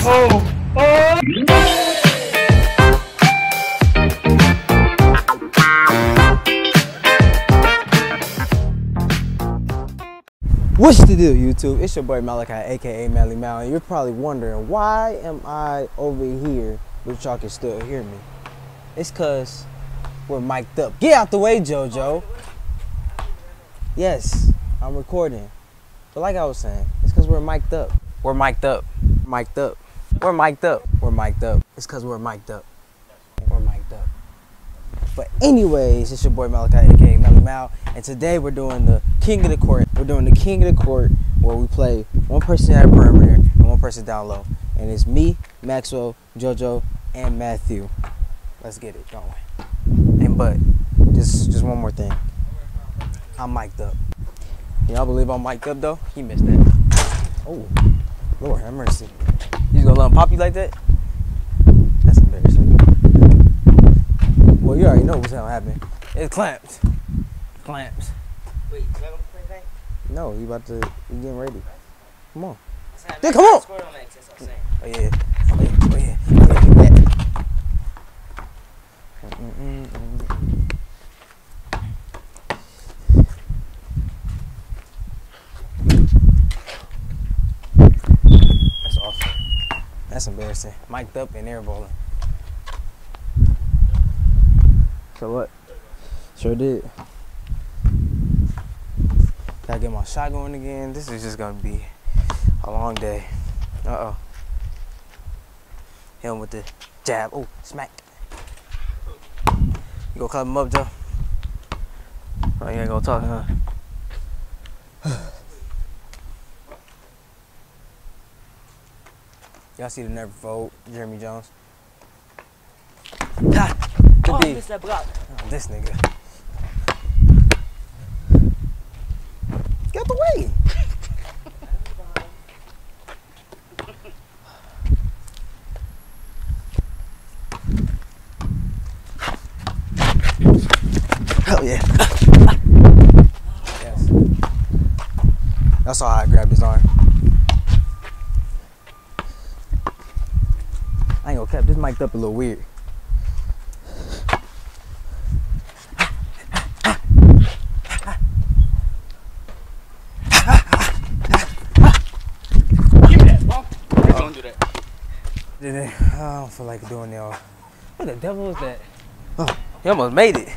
What's the deal, YouTube? It's your boy Malachi, aka Mally Mal, and you're probably wondering why am I over here, but y'all can still hear me. It's cause we're mic'd up. Get out the way, JoJo. Yes, I'm recording. But like I was saying, it's cause we're mic'd up. We're mic'd up. Mic'd up. We're mic'd up. We're mic'd up. It's cause we're mic'd up. We're mic'd up. But anyways, it's your boy Malachi, aka Mally Mal, and today we're doing the King of the Court. We're doing the King of the Court where we play one person at a perimeter and one person down low. And it's me, Maxwell, JoJo, and Matthew. Let's get it going. And but just just one more thing. I'm mic'd up. Y'all believe I'm mic'd up though? He missed that. Oh, Lord have mercy. You gonna let him pop you like that? That's embarrassing. Well, you already know what's gonna happen. It clamps. Clamps. Wait, is that on play back? No, you about to, you getting ready. Come on. Dude, come on. On that, that's what I'm saying. Oh yeah. Oh yeah. Oh yeah. Oh yeah. Mm, mm, mm, mm. That's awful. That's embarrassing. Mic'd up and airballing. So what? Sure did. Gotta get my shot going again. This is just gonna be a long day. Uh oh. Hit him with the jab. Oh, smack. You gonna clap him up, Joe? Oh, you ain't gonna talk, huh? Y'all see the never vote, Jeremy Jones. Ha! Oh, I B. missed block. Oh, this nigga. Get out the way. Hell yeah. yes. That's how I grabbed his arm. I ain't gonna cap this mic'd up a little weird. Give me that, bump. Don't do that. Did it? Uh, I don't feel like doing y'all. What the devil is that? Oh, he almost made it.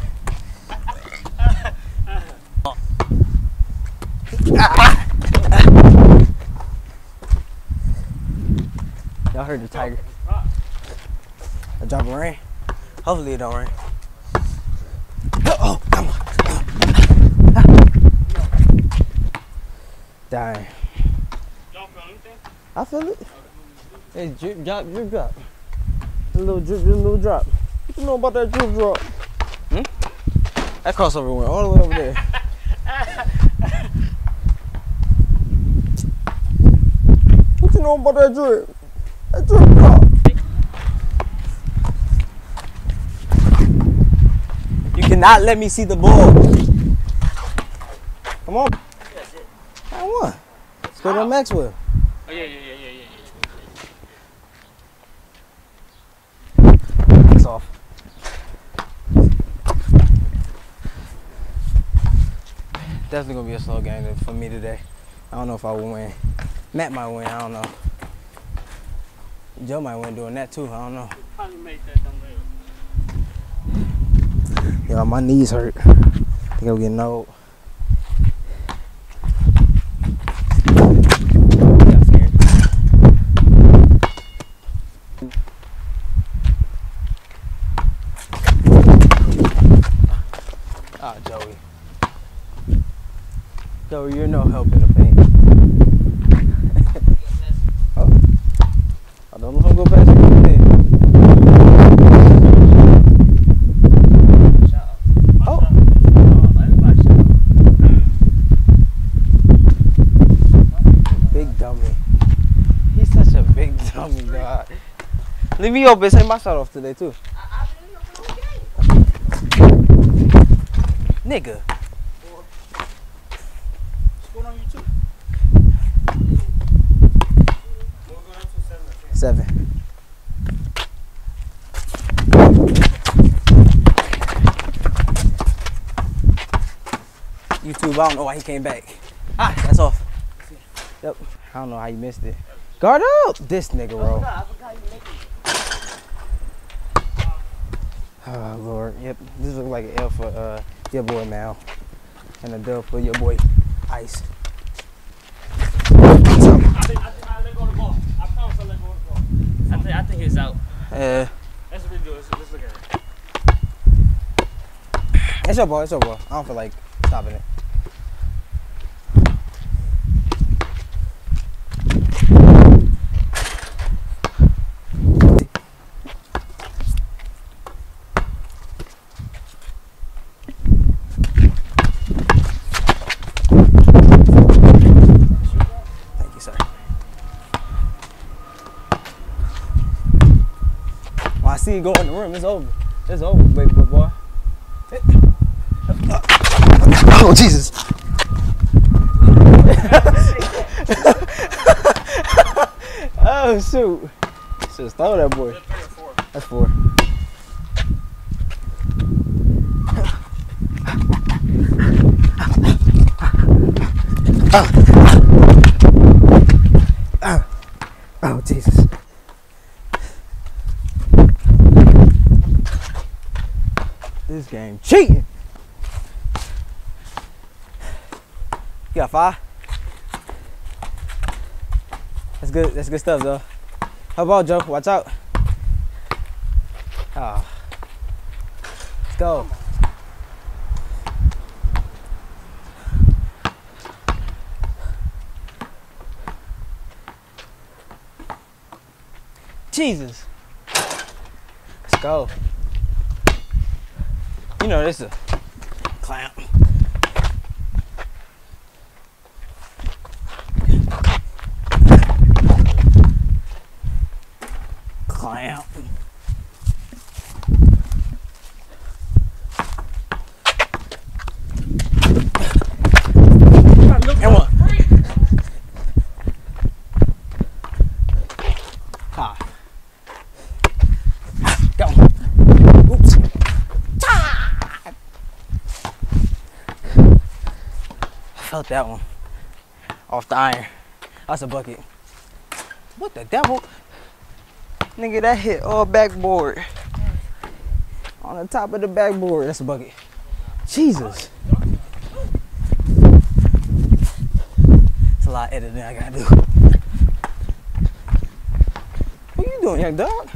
Y'all heard the tiger. A drop of rain. Hopefully it don't rain. Oh, come on. Dying. Don't feel anything? I feel it. Hey, drip drop, drip drop. A little drip, a little drop. What you know about that drip drop? Hmm? That crossover went all the way over there. what you know about that drip? That drip drop. Cannot let me see the ball. Come on. I won. Straight on Maxwell. Oh, yeah, yeah, yeah, yeah, yeah. It's off. Definitely gonna be a slow game for me today. I don't know if I will win. Matt might win. I don't know. Joe might win doing that too. I don't know. Probably make that dumb Yeah, my knees hurt. I think I'm getting old. Ah, Joey. Joey, you're no help in the paint. oh. I don't know how to go past you. Shut up. Oh. Oh, everybody shut up. Big dummy. He's such a big dummy, God. Leave. Say my shot off today, too. I. Nigga. Seven. YouTube, I don't know why he came back. Ah, that's off. Yep. I don't know how you missed it. Guard up! This nigga, bro. I forgot you make it. Oh Lord, yep. This looks like an L for uh your boy Mal, and a dub for your boy Ice. I think, I think I let go of the ball. I promise I let go of the ball. I think, I think he's out. Uh, Let's. Let's look at it. it's your ball. It's your ball. I don't feel like stopping it. Thank you, sir. When I see you go in the room, it's over. It's over, baby boy. Oh Jesus! oh shoot! Should throw that boy. Four. That's four. Oh, oh Jesus! This game cheating. You got five. That's good. That's good stuff, though. How about Joe? Watch out. Oh. Let's go. Jesus. Let's go. You know this is a clamp. And one. Ha. Go. Oops. That one. Off the iron. That's a bucket. What the devil? Nigga, that hit all backboard. On the top of the backboard. That's a bucket. Jesus. It's a lot of editing I gotta do. What you doing, young dog?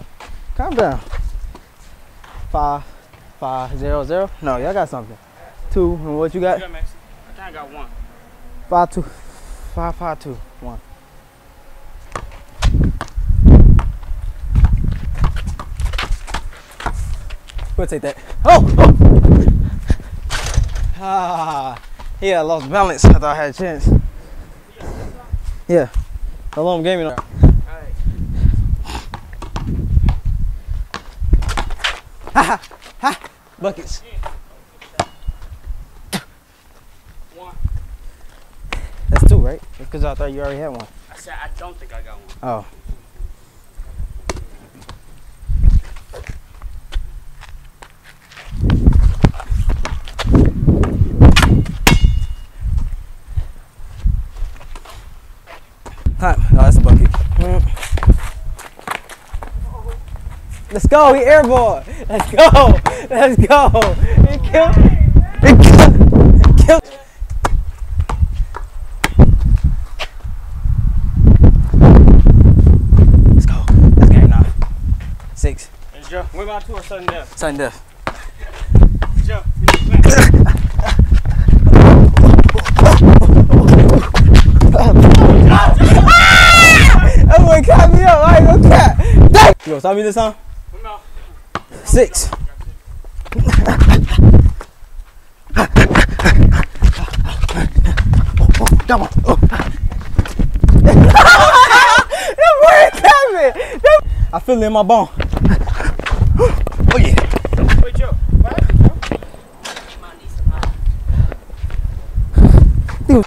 Calm down. Five, five, zero, zero. No, y'all got something. Two, and what you got? You got I think I got one. Five, two, five, five, two, one. We'll take that. Oh! oh. Ah, yeah, I lost balance. I thought I had a chance. Yeah. Alarm gaming. Alright. Buckets. One. That's two, right? Because I thought you already had one. I said I don't think I got one. Oh. Time. No, that's a bucket. Mm. Let's go. He airball. Let's go. Let's go. He killed. He killed. He killed. Let's go. That's game now. Six. Hey, Joe, what about two or sudden death? Sudden death. Joe, you need to back. That boy caught me up. I ain't gonna cap. Dang. Stop me this time? Come out. Six. Come on. Oh. that boy caught me. That- I feel it in my bone oh yeah. Wait, Joe. What happened, Joe?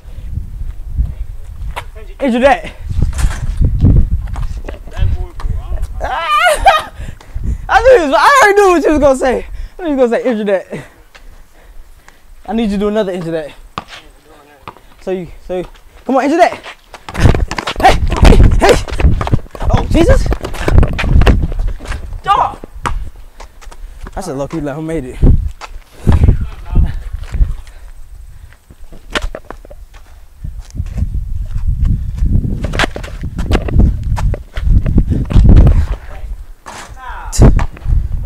Injured that. Ah! I knew he I already knew what you was gonna say. I knew you was gonna say injure that. I need you to do another injure that. So you, so you, come on, injure that. Hey, hey, hey. Oh Jesus. said, look, you never made it.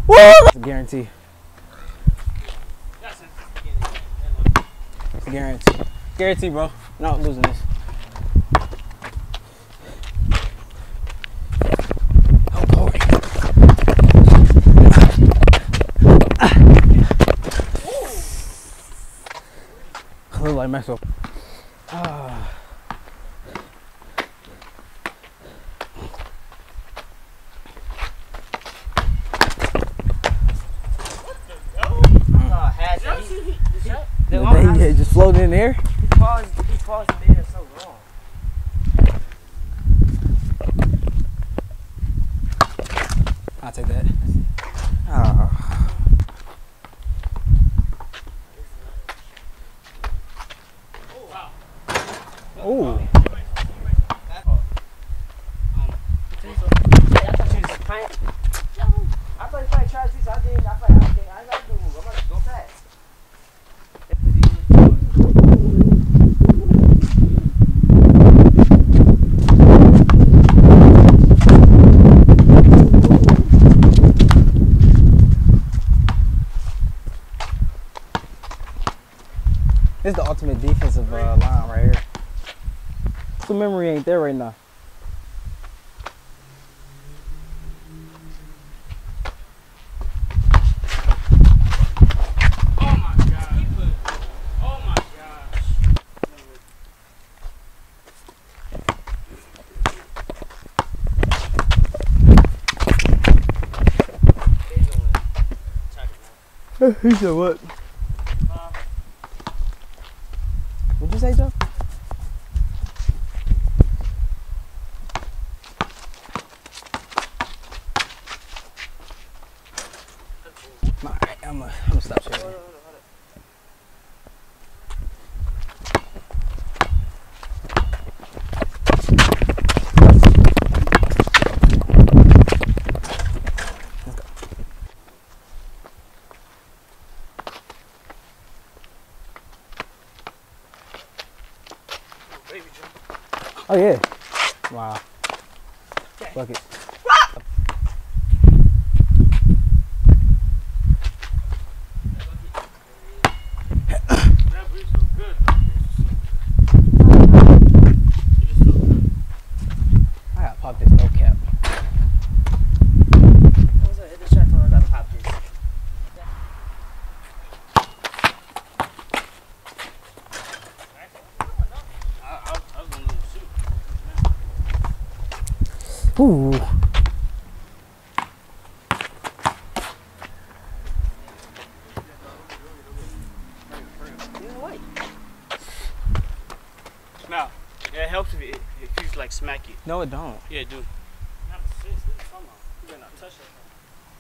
That's a guarantee. It's a guarantee. Guarantee, bro. Not losing this. I mess up. Ah. What the hell? Just floating in the air? Oh. He said what? Oh yeah. Wow. Okay. it. smack you. No, it don't. Yeah, it do.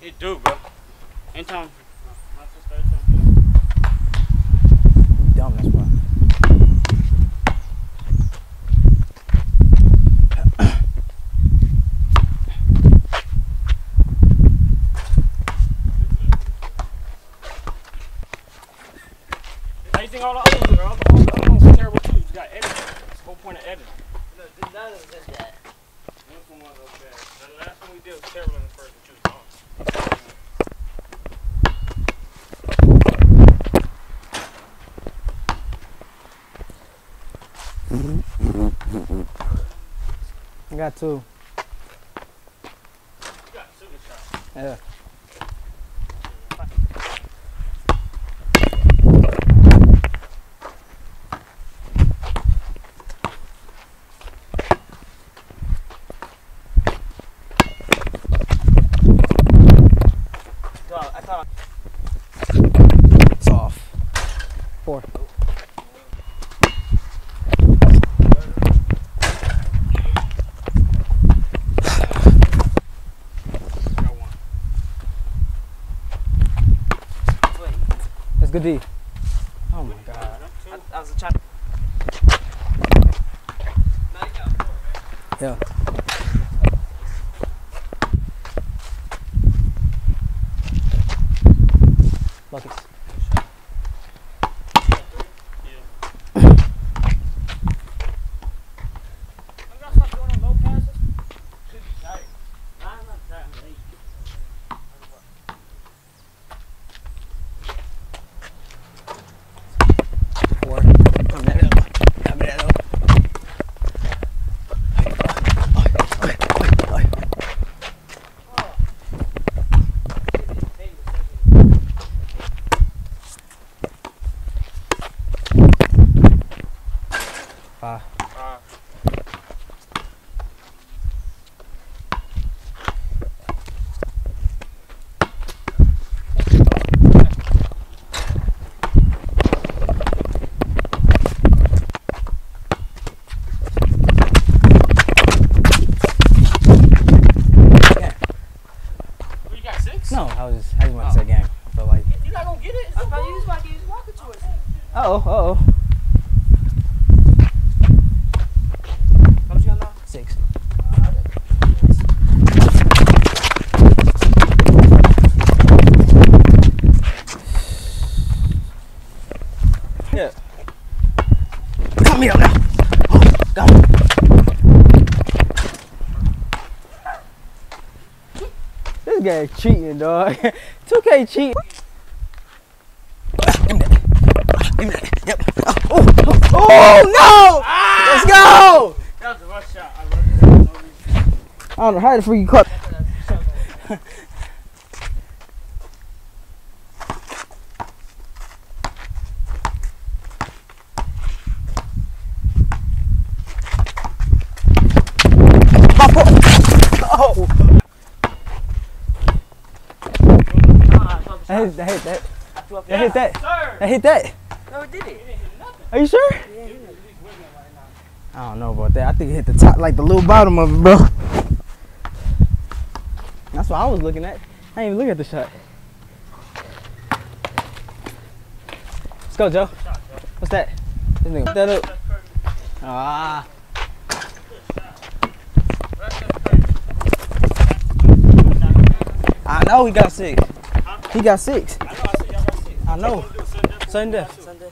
It do, bro. Anytime did was terrible in the first, but. I got two. You got two Yeah. Good day. 2K cheating, dog. 2K cheating. Yep. Oh, oh, oh no! Ah! Let's go! That was a rush shot. I, I don't know how the freak you caught. Hit, I hit that. I hit that. Sir! I hit that. No, it didn't. Are you sure? I don't know about that. I think it hit the top, like the little bottom of it, bro. That's what I was looking at. I didn't even look at the shot. Let's go, Joe. What's that? This nigga, that up. Ah. I know he got six. He got six. I know I said y'all got six. I know. What you gonna do, Sunday? Sudden death. Sunday.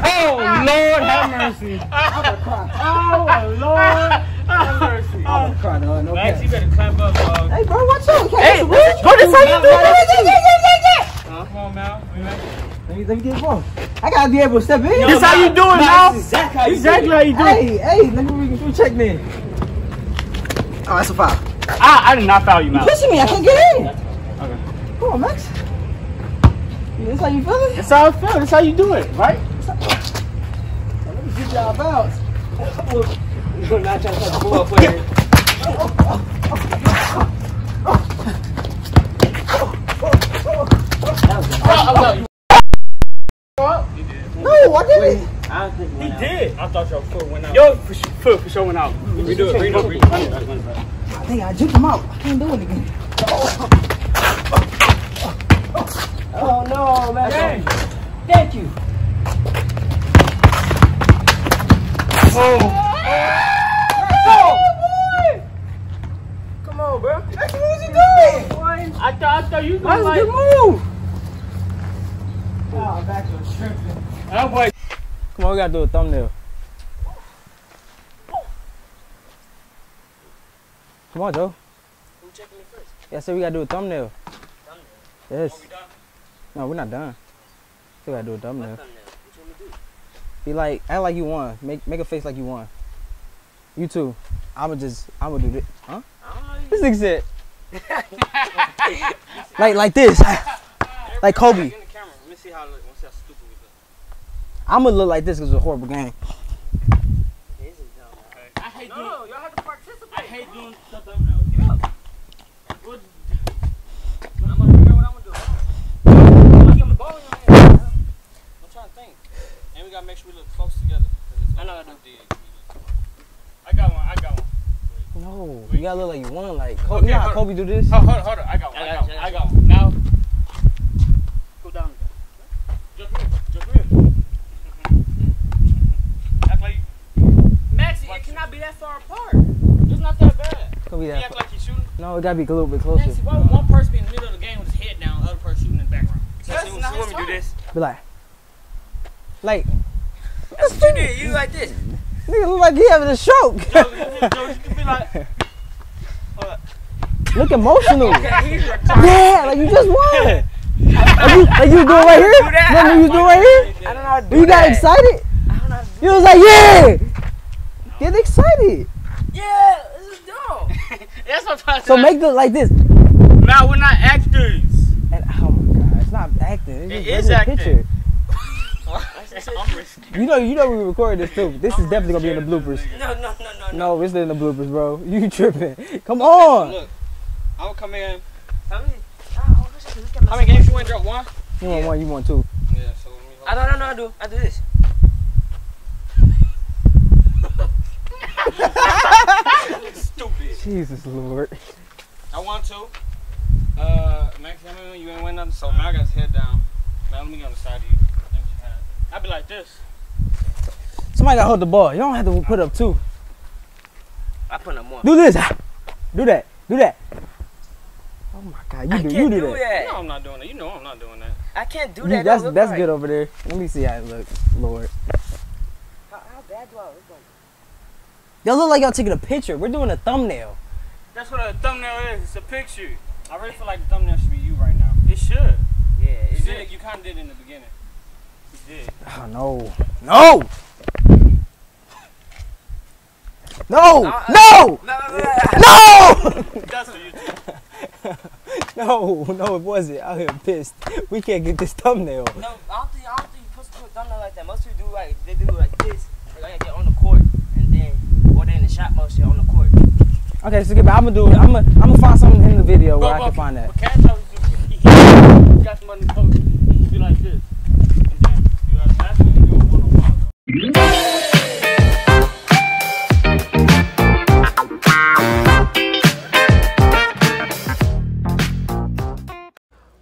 Oh, Lord have mercy. oh, Lord have mercy. I'm crying, no, no Max, you better climb up, dog. Hey, bro, what's up? Hey, bro, this how you do it. Come on, Mal. We make- Let me, let me get the ball. I gotta be able to step in. This how you do it, Mal. That's exactly how you Exactly do how you it. do it. Hey, hey, let me, let me check then. Oh, that's a foul. I, I did not foul you, Mal. Pushing me, I can't get in. Okay. Come on, Max. This how you feel it? That's how I feel. That's how you do it, right? Let me get y'all bounce. You're not trying to touch the ball player. No, I didn't. I don't think He did. I thought your foot went out. Your foot for sure went out. Redo it. Redo it. Redo it. I think I juked him out. I can't do it again. Oh no, man. Hey. Thank you. Come on, bro. Max, what was he doing? I thought, I thought you was That gonna was a like. good move. Oh, back was tripping. Boy. Come on, we gotta do a thumbnail. Come on, Joe. Who checking me first? Yeah, I said we gotta do a thumbnail. Thumbnail. Yes. We done? No, we're not done. Still gotta do a thumbnail. Thumbnail? What you want me to do? Be like, act like you won. Make make a face like you won. You too. I'ma just, I'ma do this. Huh? I don't know. This nigga said. like like this. Like Kobe. In the camera. Let me see how. Let me I'm gonna look like this because it's a horrible game. This is dumb. Right? I hate no, doing. No, y'all have to participate. I hate doing the that I don't. What? I'm gonna figure out what I'm gonna do. I'm gonna ball in your hand. I'm trying to think. And we gotta make sure we look close together. I know I do. I got one. I got one. No, Wait. you gotta look like you won. Like, Kobe, okay, you know how Kobe do this? Hold, on, hold on, I got one. I got, I got one. I got one. Shooting. No, gotta be a little bit closer. Maxie, why would one person be in the middle of the game with his head down, the other person shooting in the background? That's See, see, not see his do this. Be like, like, That's what you did. You like this. nigga look like he having a stroke. Joe, Joe, you be like, uh, look emotional. Yeah, like you just won. Like you, like you doing right here. do that. Remember you doing right here. I don't know how to do You got excited. I don't know how to do You was like, yeah. Get excited. Yeah, this is dumb. That's what I'm trying to So make the like this. Now we're not actors. And oh my god, it's not acting. It's It just is acting. picture. You know, you know we recorded this too. This is definitely gonna be in the bloopers. No, no, no, no, no. No, it's in the bloopers, bro. You tripping? Come on. Look, I'm gonna come in. How many? Oh, I wish I could look at How many games you win? Drop one. You want one, you want two. Yeah. So let me. I don't know. I do. I do this. Stupid. Jesus Lord. I want to. Uh, Max, I mean, you ain't win nothing, so now I got his head down. Now let me get on the side of you. Let me have it. I'll be like this. Somebody gotta hold the ball. You don't have to put up two. I put up one. Do this. Do that. Do that. Oh my god, you I do. can't You do do that. that. No, I'm not doing that. You know I'm not doing that. I can't do You- that. that's Don't that's right. good over there. Let me see how it looks, Lord. How, how bad do I look like? Y'all look like y'all taking a picture. We're doing a thumbnail. That's what a thumbnail is. It's a picture. I really feel like the thumbnail should be you right now. It should. Yeah, You is it? You kind of did in the beginning. You did. Oh no. No! No! Uh, No! No, no, no, no. No! That's the No, no, it wasn't. I am pissed. We can't get this thumbnail. No, I don't think I don't think you're supposed to do a thumbnail like that. Most people do like they do like this. Like they're on the court and then or they're in the shot motion on the court. Okay, so get back. I'm gonna do. I'm gonna, I'm gonna find something in the video where I can find that. But Cat told you, he, he got somebody to post. You be like this. And then you got that's when you go one on one.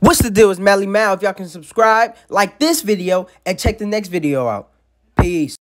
What's the deal? It's Mally Mal. If y'all can subscribe, like this video, and check the next video out. Peace.